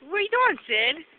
What are you doing, Sid?